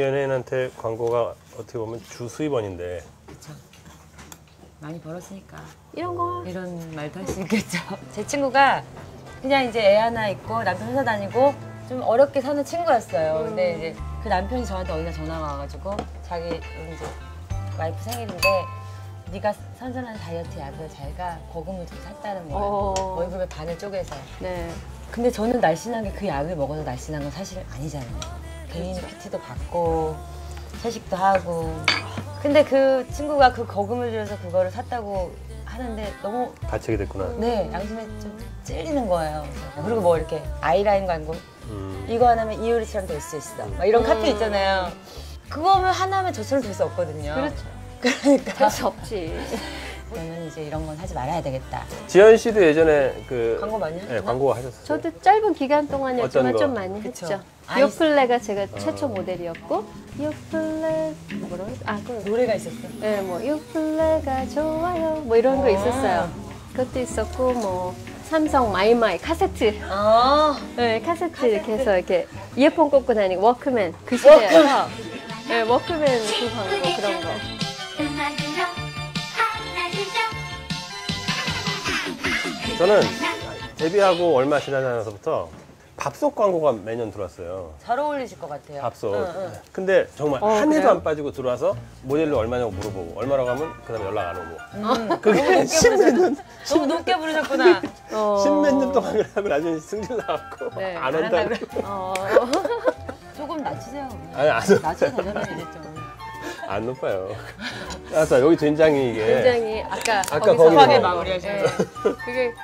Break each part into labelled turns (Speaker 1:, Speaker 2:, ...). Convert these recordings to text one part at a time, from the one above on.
Speaker 1: 연예인한테 광고가 어떻게 보면 주 수입원인데
Speaker 2: 그쵸. 많이 벌었으니까
Speaker 3: 이런 거
Speaker 2: 이런 말도 할 수 있겠죠. 제 친구가 그냥 이제 애 하나 있고 남편 회사 다니고 좀 어렵게 사는 친구였어요. 근데 이제 그 남편이 저한테 어느 날 전화가 와가지고 자기 이제 와이프 생일인데 네가 선선한 다이어트 약을 자기가 거금을 좀 샀다는 거예요.
Speaker 3: 어.
Speaker 2: 월급의 반을 쪼개서.
Speaker 3: 네.
Speaker 2: 근데 저는 날씬하게 그 약을 먹어서 날씬한 건 사실 아니잖아요. 개인 PT도 받고 채식도 하고. 근데 그 친구가 그 거금을 들여서 그거를 샀다고 하는데 너무
Speaker 1: 다치게 됐구나.
Speaker 2: 네 양심에 좀 찔리는 거예요. 그리고 뭐 이렇게 아이라인 광고
Speaker 1: 음.
Speaker 2: 이거 하나면 이효리처럼 될 수 있어. 막 이런 카페 있잖아요. 그거면 하나면 저처럼 될 수 없거든요.
Speaker 3: 그렇죠.
Speaker 2: 그러니까
Speaker 3: 될 수 없지.
Speaker 2: 저는 이제 이런 건 하지 말아야 되겠다.
Speaker 1: 지현 씨도 예전에 그
Speaker 2: 광고 많이
Speaker 1: 네,
Speaker 2: 하셨나?
Speaker 1: 광고 하셨어요.
Speaker 3: 저도 짧은 기간 동안이었지만? 좀 많이
Speaker 2: 그쵸.
Speaker 3: 했죠. 요플레가 제가 최초 모델이었고 요플레 뭐라고 했- 아 그,
Speaker 2: 노래가 있었어요.
Speaker 3: 네, 뭐 요플레가 좋아요 뭐 이런 거 있었어요. 그것도 있었고 뭐 삼성 마이마이 카세트
Speaker 2: 아
Speaker 3: 네, 카세트 이렇게 해서 이렇게 이어폰 꽂고 다니고 워크맨 그 시대여서 네, 워크맨 그 광고 그런 거.
Speaker 1: 저는 데뷔하고 얼마 지나지 않아서부터 밥솥 광고가 매년 들어왔어요.
Speaker 2: 잘 어울리실 것 같아요.
Speaker 1: 밥솥.
Speaker 2: 응, 응.
Speaker 1: 근데 정말
Speaker 3: 어,
Speaker 1: 한 해도
Speaker 3: 그래요?
Speaker 1: 안 빠지고 들어와서 모델로 얼마냐고 물어보고 얼마라고 하면 그 다음에 연락 안 오고.
Speaker 2: 음.
Speaker 1: 그게 십몇 년,
Speaker 2: 너무 높게 부르셨구나.
Speaker 3: 어.
Speaker 1: 십몇 년 동안 그러고 나중에 승질 나갖고
Speaker 3: 네,
Speaker 2: 안안 한다
Speaker 1: 한다고.
Speaker 2: 그래.
Speaker 3: 어.
Speaker 2: 조금 낮추세요.
Speaker 1: 아니 안,
Speaker 2: 낮춰 되잖아요, 이랬죠.
Speaker 1: 안 높아요. 알았어 여기 된장이 이게
Speaker 3: 굉장히 아까
Speaker 1: 아까
Speaker 3: 거기서
Speaker 1: 뭐.
Speaker 2: 마무리하시는
Speaker 3: 네, 그게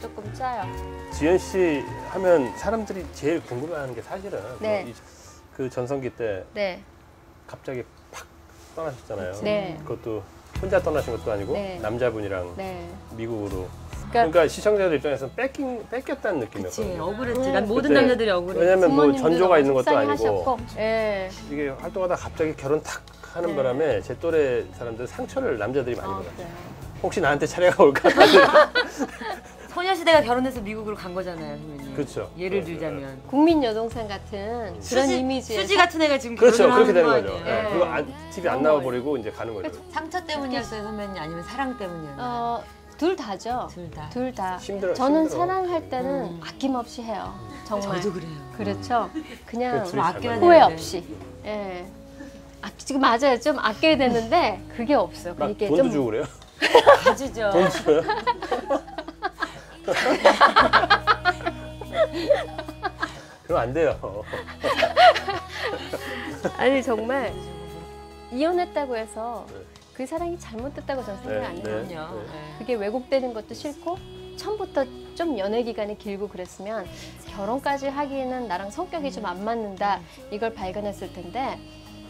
Speaker 3: 조금 짜요.
Speaker 1: 지현 씨 하면 사람들이 제일 궁금해하는 게 사실은
Speaker 3: 네.
Speaker 1: 뭐이그 전성기 때
Speaker 3: 네.
Speaker 1: 갑자기 팍 떠나셨잖아요.
Speaker 3: 네.
Speaker 1: 그것도 혼자 떠나신 것도 아니고
Speaker 3: 네.
Speaker 1: 남자분이랑
Speaker 3: 네.
Speaker 1: 미국으로.
Speaker 3: 그러니까
Speaker 1: 그러니까 시청자들 입장에서는 뺏긴 뺏겼다는
Speaker 2: 그치,
Speaker 1: 느낌이었거든요.
Speaker 2: 억울했지.
Speaker 3: 음,
Speaker 2: 난 모든
Speaker 1: 그때
Speaker 2: 남자들이 억울해.
Speaker 1: 왜냐면 뭐 전조가 있는 것도 아니고
Speaker 3: 속상해하셨고, 예.
Speaker 1: 이게 활동하다 갑자기 결혼 탁 하는
Speaker 3: 네.
Speaker 1: 바람에 제 또래 사람들 상처를 남자들이 많이
Speaker 3: 아,
Speaker 1: 받았어요.
Speaker 3: 그래요.
Speaker 1: 혹시 나한테 차례가 올까
Speaker 2: 소녀시대가 결혼해서 미국으로 간 거잖아요, 선배님.
Speaker 1: 그렇죠.
Speaker 2: 예를
Speaker 1: 네,
Speaker 2: 들자면.
Speaker 3: 국민 여동생 같은 그런
Speaker 2: 수지,
Speaker 3: 이미지에서
Speaker 2: 수지 같은 애가 지금
Speaker 1: 그렇죠. 그렇게 되는 거죠.
Speaker 2: 거
Speaker 1: 네.
Speaker 3: 네.
Speaker 1: 그거 안, TV 안 나와 버리고 이제 가는 거죠.
Speaker 2: 상처 때문이었어요, 선배님? 아니면 사랑 때문이었나요?
Speaker 3: 어, 둘 다죠.
Speaker 2: 둘 다.
Speaker 3: 둘 다.
Speaker 1: 힘들어,
Speaker 3: 저는
Speaker 1: 힘들어.
Speaker 3: 사랑할 때는
Speaker 2: 음.
Speaker 3: 아낌없이 해요. 정말.
Speaker 2: 저도 그래요.
Speaker 3: 그렇죠. 그냥
Speaker 1: 그
Speaker 2: 아껴야.
Speaker 3: 후회. 없이. 예. 아, 지금 맞아요. 좀 아껴야 되는데 그게 없어요.
Speaker 1: 막
Speaker 3: 그게
Speaker 1: 돈도
Speaker 3: 좀
Speaker 1: 주고 그래요?
Speaker 2: 가지죠.
Speaker 1: 돈 줘요? 그럼 안 돼요.
Speaker 3: 아니 정말 이혼했다고 해서
Speaker 1: 네.
Speaker 3: 그 사랑이 잘못됐다고 저는 생각 안 해요.
Speaker 1: 네. 네.
Speaker 2: 네.
Speaker 3: 그게 왜곡되는 것도 싫고 처음부터 좀 연애 기간이 길고 그랬으면 결혼까지 하기에는 나랑 성격이 좀 안 맞는다 이걸 발견했을 텐데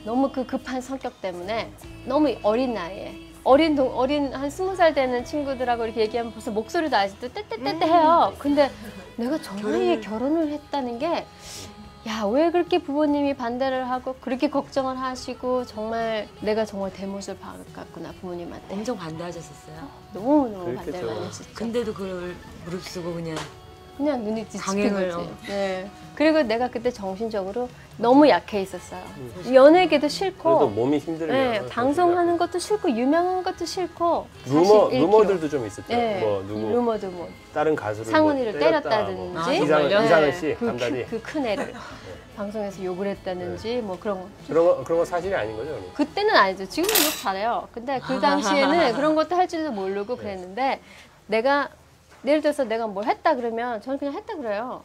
Speaker 3: 너무 그 급한 성격 때문에 너무 어린 나이에 어린 동, 어린 한 스무 살 되는 친구들하고 이렇게 얘기하면 벌써 목소리도 아직도 떼떼떼떼 해요. 근데 내가 저 나이에 결혼을 했다는 게 야, 왜 그렇게 부모님이 반대를 하고 그렇게 걱정을 하시고 정말 내가 정말 대못을 박았구나 부모님한테
Speaker 2: 엄청 반대하셨었어요.
Speaker 3: 너무너무. 반대를 많이 했었죠.
Speaker 2: 근데도 그걸 무릅쓰고 그냥
Speaker 3: 그냥 눈이
Speaker 2: 강행을,
Speaker 3: 거지.
Speaker 2: 어.
Speaker 3: 네. 그리고 내가 그때 정신적으로 너무 약해 있었어요. 연예계도
Speaker 1: 그래도
Speaker 3: 싫고,
Speaker 1: 몸이 힘들면
Speaker 3: 네, 방송하는 것도 싫고 유명한 것도 싫고.
Speaker 1: 루머
Speaker 3: 사실 1kg.
Speaker 1: 루머들도 좀 있었죠.
Speaker 3: 네,
Speaker 1: 뭐 누구
Speaker 3: 루머도 뭐
Speaker 1: 다른 가수를 뭐 때렸다,
Speaker 3: 때렸다든지.
Speaker 1: 뭐
Speaker 2: 아,
Speaker 1: 이상은
Speaker 2: 정말요?
Speaker 1: 이상은 씨
Speaker 3: 그,
Speaker 1: 감다디
Speaker 3: 그, 큰 애를 방송에서 욕을 했다든지 뭐 그런 거.
Speaker 1: 그런 거 그런 거 사실이 아닌 거죠? 그럼?
Speaker 3: 그때는 아니죠. 지금은 욕 잘해요. 근데 그 당시에는 그런 것도 할 줄도 모르고 그랬는데 내가 예를 들어서 내가 뭘 했다 그러면 저는 그냥 했다 그래요.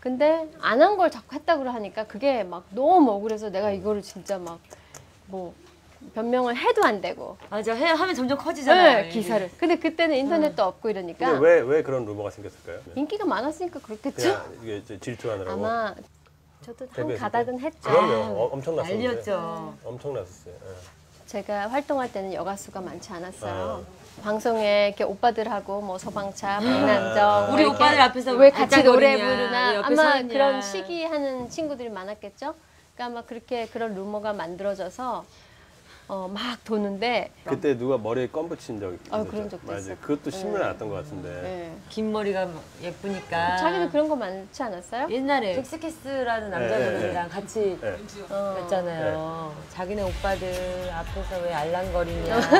Speaker 3: 근데 안 한 걸 자꾸 했다 그러 하니까 그게 막 너무 억울해서 내가 이거를 진짜 막 뭐 변명을 해도 안 되고
Speaker 2: 맞아 해 하면 점점 커지잖아요.
Speaker 3: 네, 기사를. 근데 그때는 인터넷도 없고 이러니까
Speaker 1: 근데 왜 왜 그런 루머가 생겼을까요?
Speaker 3: 인기가 많았으니까 그렇겠죠.
Speaker 1: 그냥 이게 질투하느라고.
Speaker 3: 아마 저도 한 가닥은 했죠.
Speaker 1: 그럼요. 어, 엄청났었는데.
Speaker 2: 난리였죠.
Speaker 1: 엄청났었어요. 예.
Speaker 3: 제가 활동할 때는 여가수가 많지 않았어요.
Speaker 1: 아.
Speaker 3: 방송에 이렇게 오빠들하고 뭐 서방차, 박난정
Speaker 2: 우리
Speaker 3: 이렇게
Speaker 2: 오빠들 앞에서
Speaker 3: 왜 같이 노래 부르나 아마
Speaker 2: 서느냐.
Speaker 3: 그런 시기하는 친구들이 많았겠죠. 그러니까 아마 그렇게 그런 루머가 만들어져서 어, 막 도는데
Speaker 1: 그때 누가 머리에 껌 붙인 적
Speaker 3: 아,
Speaker 1: 있었죠?
Speaker 3: 그런 적도
Speaker 1: 맞아요. 그것도 신문에
Speaker 3: 네.
Speaker 1: 났던 것 같은데.
Speaker 3: 예.
Speaker 2: 긴 머리가 예쁘니까.
Speaker 3: 자기도 그런 거 많지 않았어요?
Speaker 2: 옛날에 잭스키스라는 남자분이랑 같이
Speaker 1: 네.
Speaker 3: 어.
Speaker 2: 했잖아요. 자기네 오빠들 앞에서 왜 알랑거리냐.